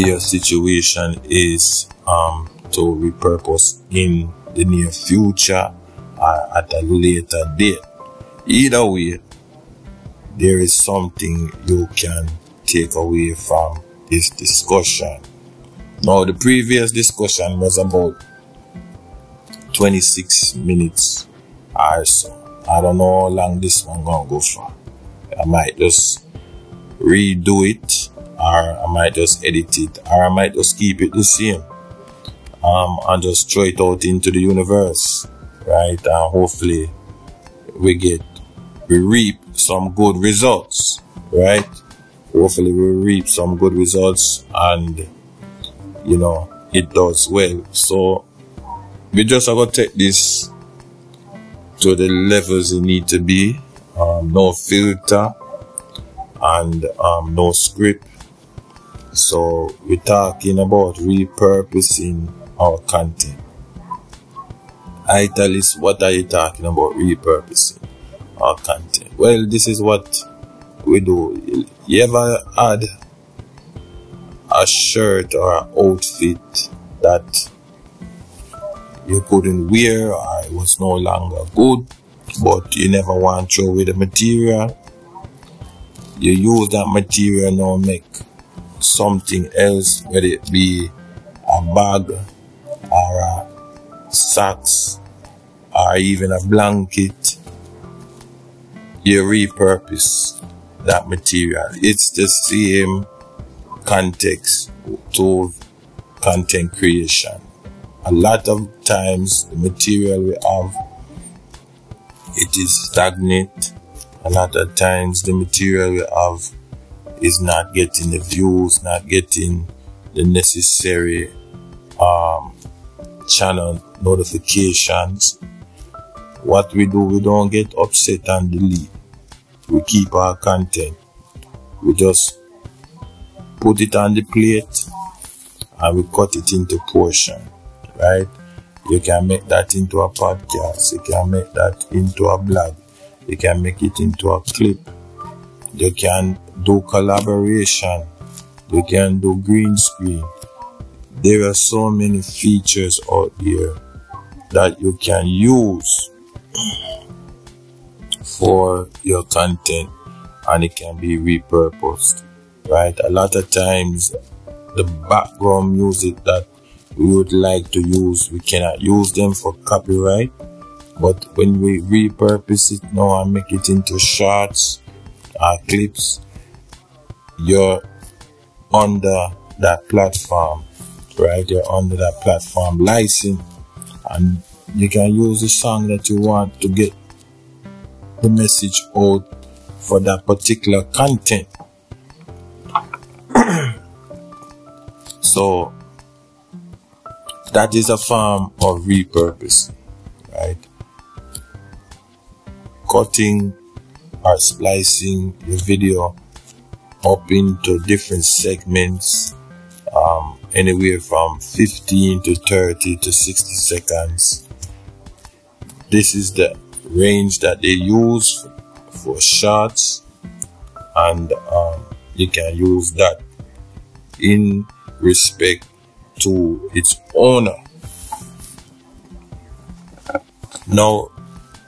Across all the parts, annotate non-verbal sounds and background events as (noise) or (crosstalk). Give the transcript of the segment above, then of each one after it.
your situation is um, to repurpose in the near future or at a later date. Either way, there is something you can take away from this discussion. Now, the previous discussion was about 26 minutes or so. I don't know how long this one gonna go for. I might just redo it, or I might just edit it, or I might just keep it the same, um, and just throw it out into the universe, right? And hopefully, we get we reap some good results, right? Hopefully, we reap some good results, and you know it does well. So we just are gonna take this to the levels it need to be. Um, no filter and um, no script. So we're talking about repurposing our content. I tell us what are you talking about repurposing our content? Well, this is what we do. You ever had a shirt or an outfit that you couldn't wear or it was no longer good, but you never want to away the material. You use that material now make something else, whether it be a bag or a socks or even a blanket. You repurpose that material. It's the same context to content creation a lot of times the material we have it is stagnant a lot of times the material we have is not getting the views not getting the necessary um, channel notifications what we do we don't get upset and delete we keep our content we just put it on the plate and we cut it into portion right? You can make that into a podcast. You can make that into a blog. You can make it into a clip. You can do collaboration. They can do green screen. There are so many features out there that you can use for your content and it can be repurposed, right? A lot of times the background music that we would like to use. We cannot use them for copyright, but when we repurpose it now and make it into shorts or clips, you're under that platform, right? You're under that platform license, and you can use the song that you want to get the message out for that particular content. (clears throat) so that is a form of repurposing, right? Cutting or splicing your video up into different segments, um, anywhere from 15 to 30 to 60 seconds. This is the range that they use for shorts, and um, you can use that in respect to its owner. Now,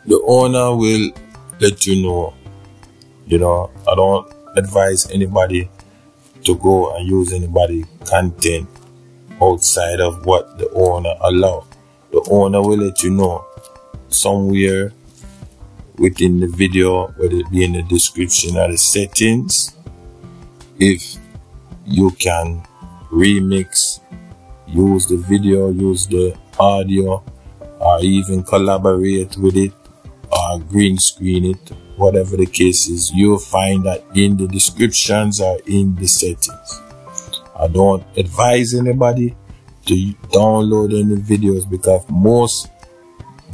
the owner will let you know. You know, I don't advise anybody to go and use anybody content outside of what the owner allow. The owner will let you know somewhere within the video, whether it be in the description or the settings, if you can remix use the video, use the audio, or even collaborate with it, or green screen it, whatever the case is, you'll find that in the descriptions or in the settings. I don't advise anybody to download any videos because most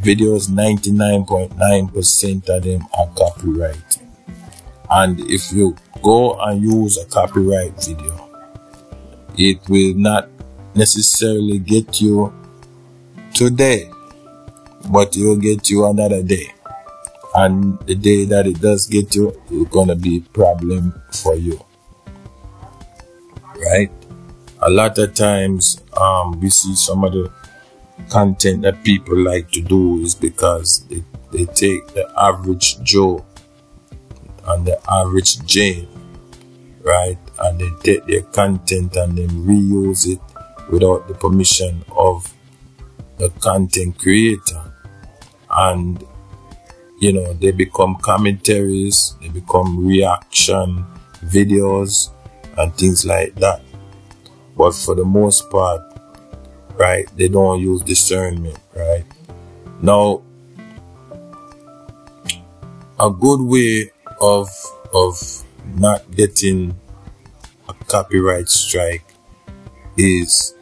videos 99.9% of them are copyrighted. And if you go and use a copyright video, it will not necessarily get you today, but it will get you another day. And the day that it does get you, it's gonna be a problem for you. Right? a lot of times um, we see some of the content that people like to do is because they, they take the average Joe and the average Jane, right? And they take their content and then reuse it without the permission of the content creator. And, you know, they become commentaries, they become reaction videos and things like that. But for the most part, right, they don't use discernment, right? Now, a good way of of not getting a copyright strike is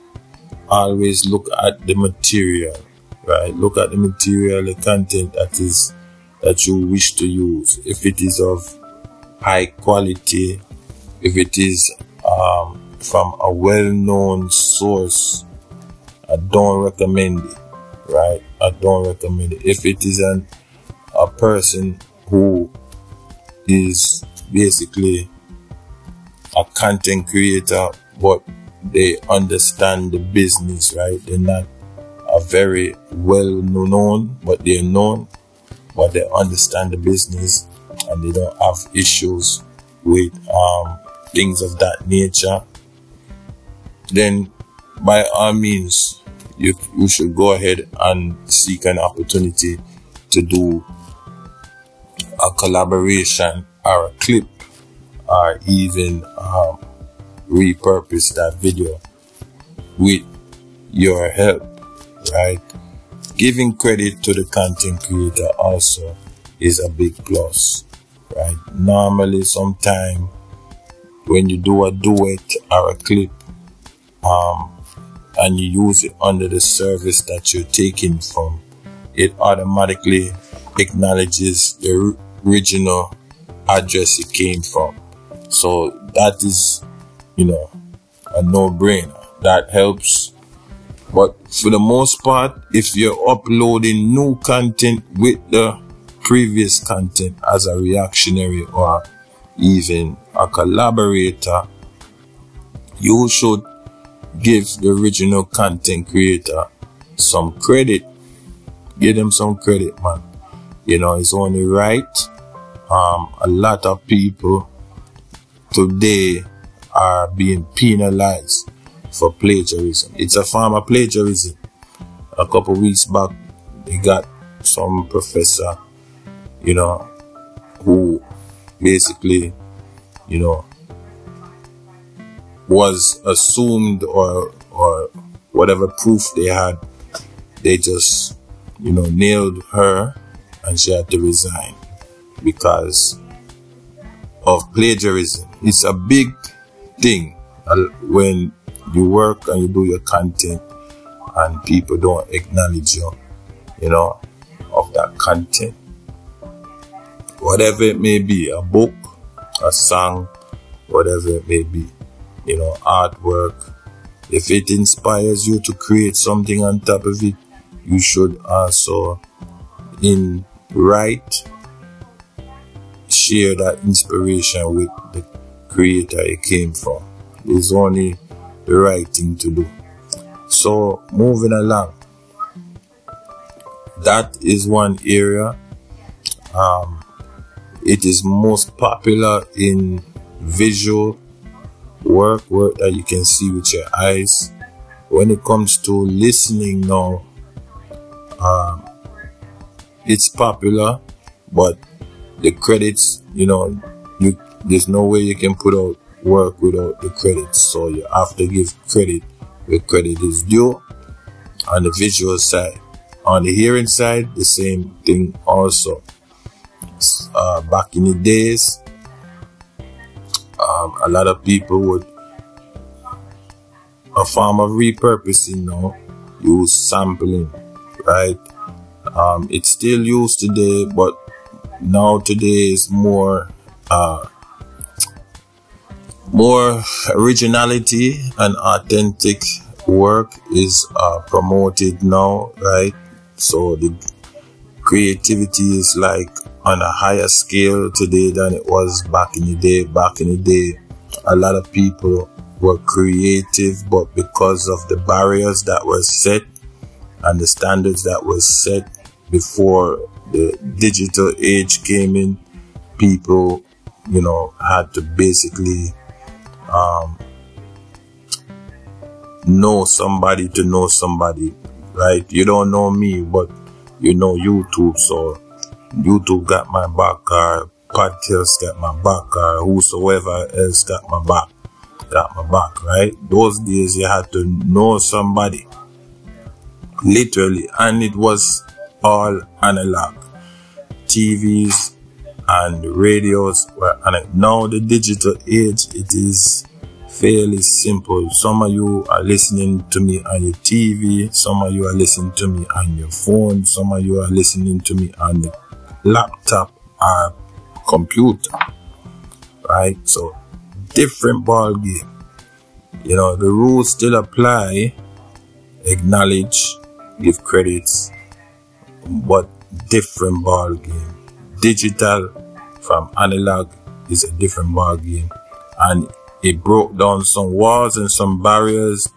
always look at the material, right? Look at the material, the content that is that you wish to use. If it is of high quality, if it is um, from a well-known source, I don't recommend it, right? I don't recommend it. If it is an a person who is basically a content creator, but they understand the business, right? They're not a very well known, but they're known, but they understand the business and they don't have issues with um, things of that nature. Then, by all means, you, you should go ahead and seek an opportunity to do a collaboration or a clip or even um, repurpose that video with your help, right? Giving credit to the content creator also is a big plus, right? Normally, sometime when you do a duet or a clip, um, and you use it under the service that you're taking from, it automatically acknowledges the original address it came from. So that is, you know, a no brainer. That helps. But for the most part, if you're uploading new content with the previous content as a reactionary or even a collaborator, you should give the original content creator some credit. Give them some credit, man. You know, it's only right um, a lot of people today are being penalized for plagiarism. It's a form of plagiarism. A couple weeks back, they got some professor, you know, who basically, you know, was assumed or or whatever proof they had, they just, you know, nailed her and she had to resign because of plagiarism. It's a big thing when you work and you do your content and people don't acknowledge you, you know, of that content. Whatever it may be, a book, a song, whatever it may be, you know, artwork. If it inspires you to create something on top of it, you should also in write share that inspiration with the creator it came from. It's only the right thing to do. So moving along, that is one area. Um, it is most popular in visual work, work that you can see with your eyes. When it comes to listening now, um, it's popular, but the credits, you know, you there's no way you can put out work without the credits. So you have to give credit where credit is due on the visual side. On the hearing side, the same thing also. Uh, back in the days, um, a lot of people would a form of repurposing know, use sampling, right? Um, it's still used today, but now today is more uh, more originality and authentic work is uh, promoted now, right? So the creativity is like on a higher scale today than it was back in the day. Back in the day, a lot of people were creative, but because of the barriers that were set and the standards that were set before the digital age came in, people, you know, had to basically um, know somebody to know somebody, right? You don't know me, but you know YouTube, so YouTube got my back, or podcast got my back, or whosoever else got my back, got my back, right? Those days you had to know somebody, literally, and it was all analog. TVs and radios were analog. Now the digital age, it is fairly simple. Some of you are listening to me on your TV, some of you are listening to me on your phone, some of you are listening to me on the laptop or computer. Right? So different ball game. You know, the rules still apply. Acknowledge, give credits, but different ball game. Digital from analog is a different ball game. And it broke down some walls and some barriers,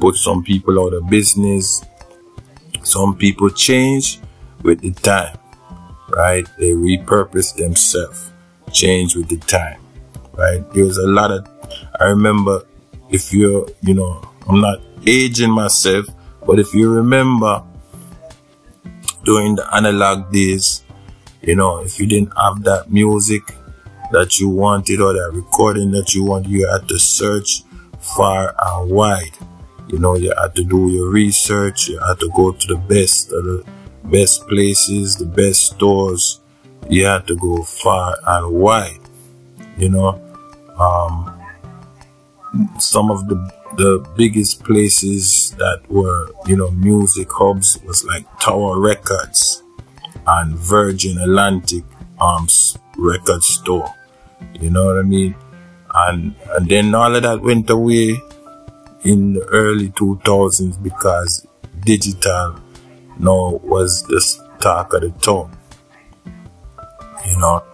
put some people out of business. Some people change with the time, right? They repurpose themselves, change with the time, right? There's a lot of, I remember if you're, you know, I'm not aging myself, but if you remember during the analog days, you know, if you didn't have that music, that you wanted or that recording that you want, you had to search far and wide. You know, you had to do your research, you had to go to the best of the best places, the best stores. You had to go far and wide. You know, um, some of the the biggest places that were, you know, music hubs was like Tower Records and Virgin Atlantic Arms record store. You know what I mean? And, and then all of that went away in the early 2000s because digital now was the talk of the town. You know?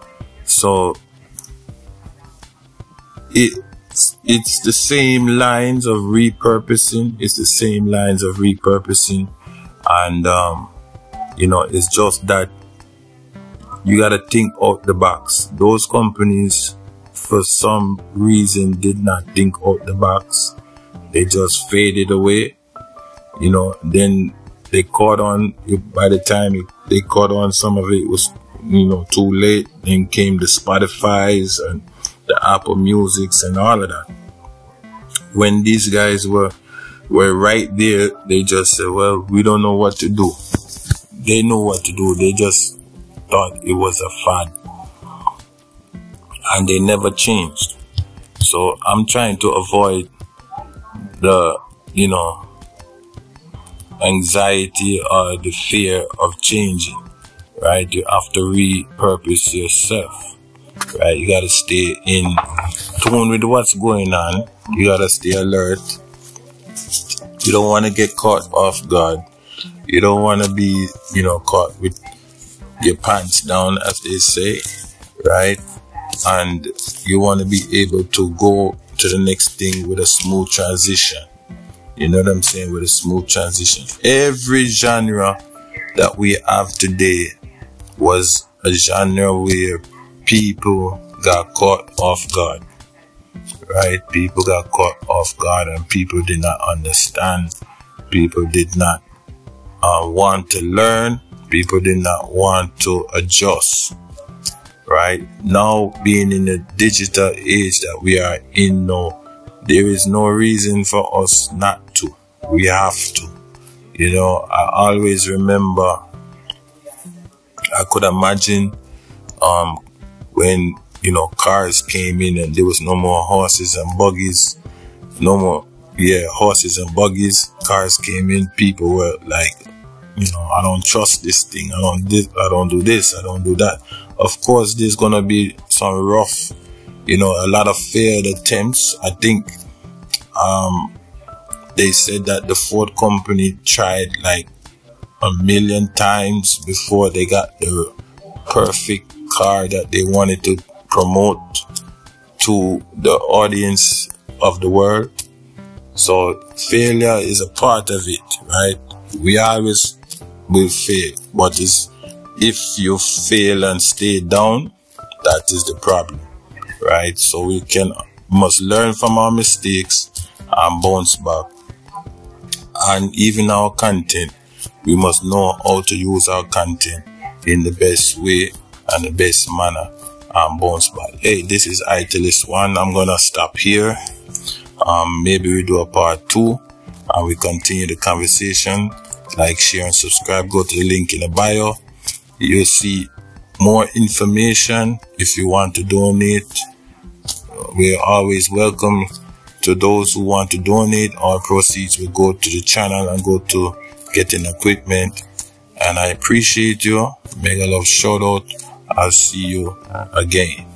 So, it's, it's the same lines of repurposing. It's the same lines of repurposing. And, um, you know, it's just that you got to think out the box. Those companies, for some reason, did not think out the box. They just faded away. You know, then they caught on, by the time they caught on, some of it was, you know, too late. Then came the Spotify's and the Apple Musics and all of that. When these guys were, were right there, they just said, well, we don't know what to do. They know what to do. They just thought it was a fad and they never changed. So I'm trying to avoid the, you know, anxiety or the fear of changing, right? You have to repurpose yourself, right? You gotta stay in tune with what's going on. You gotta stay alert. You don't want to get caught off guard. You don't want to be, you know, caught with your pants down, as they say, right? And you want to be able to go to the next thing with a smooth transition. You know what I'm saying? With a smooth transition. Every genre that we have today was a genre where people got caught off guard. Right? People got caught off guard and people did not understand. People did not uh, want to learn people did not want to adjust. Right now, being in the digital age that we are in now, there is no reason for us not to. We have to. You know, I always remember, I could imagine, um, when, you know, cars came in and there was no more horses and buggies, no more, yeah, horses and buggies, cars came in, people were like, you know, I don't trust this thing. I don't this, I don't do this. I don't do that. Of course, there's gonna be some rough, you know, a lot of failed attempts. I think, um, they said that the Ford company tried like a million times before they got the perfect car that they wanted to promote to the audience of the world. So failure is a part of it, right? We always will fail, but if you fail and stay down, that is the problem, right? So we can must learn from our mistakes and bounce back. And even our content, we must know how to use our content in the best way and the best manner and bounce back. Hey, this is Itallist One. I'm gonna stop here. Um, maybe we do a part two and we continue the conversation. Like, share, and subscribe. Go to the link in the bio. You'll see more information if you want to donate. We're always welcome to those who want to donate. All proceeds will go to the channel and go to getting equipment. And I appreciate you. Mega love shout out. I'll see you again.